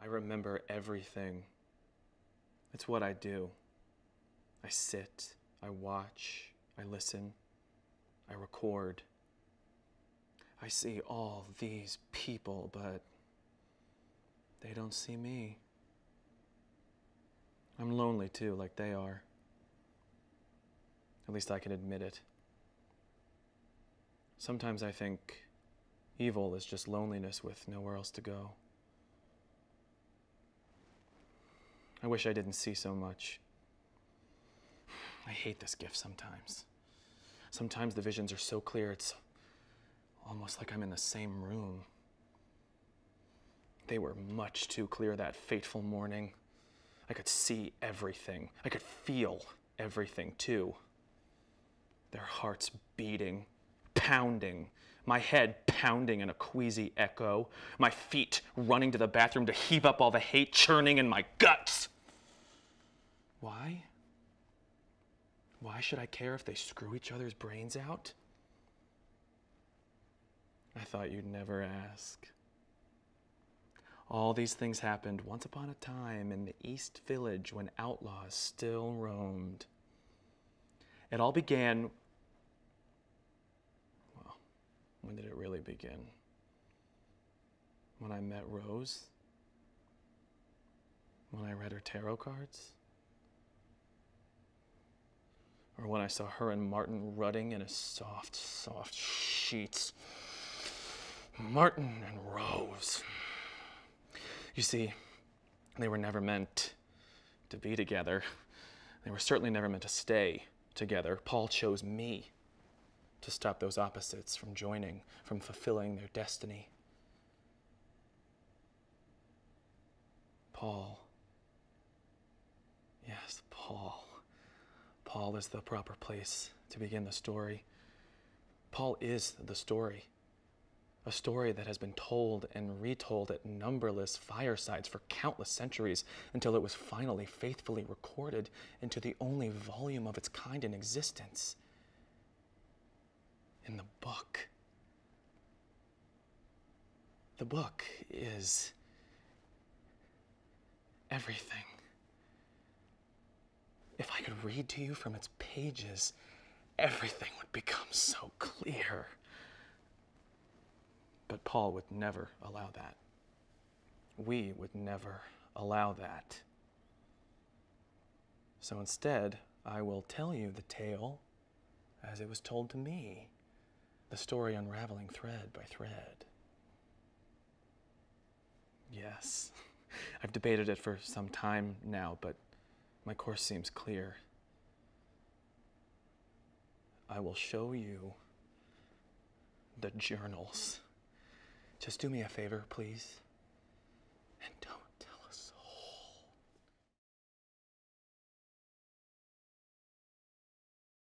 I remember everything. It's what I do. I sit, I watch, I listen, I record. I see all these people, but they don't see me. I'm lonely too, like they are. At least I can admit it. Sometimes I think evil is just loneliness with nowhere else to go. I wish I didn't see so much. I hate this gift sometimes. Sometimes the visions are so clear, it's almost like I'm in the same room. They were much too clear that fateful morning. I could see everything, I could feel everything too. Their hearts beating, pounding, my head pounding in a queasy echo, my feet running to the bathroom to heave up all the hate churning in my guts. Why? Why should I care if they screw each other's brains out? I thought you'd never ask. All these things happened once upon a time in the East Village when outlaws still roamed. It all began. Well, when did it really begin? When I met Rose? When I read her tarot cards? Or when I saw her and Martin rutting in his soft, soft sheets? Martin and Rose. You see, they were never meant to be together. They were certainly never meant to stay together. Paul chose me to stop those opposites from joining, from fulfilling their destiny. Paul. Yes, Paul. Paul is the proper place to begin the story. Paul is the story a story that has been told and retold at numberless firesides for countless centuries until it was finally faithfully recorded into the only volume of its kind in existence in the book. The book is everything. Could read to you from its pages, everything would become so clear. But Paul would never allow that. We would never allow that. So instead, I will tell you the tale as it was told to me, the story unraveling thread by thread. Yes, I've debated it for some time now, but my course seems clear. I will show you the journals just do me a favor, please, and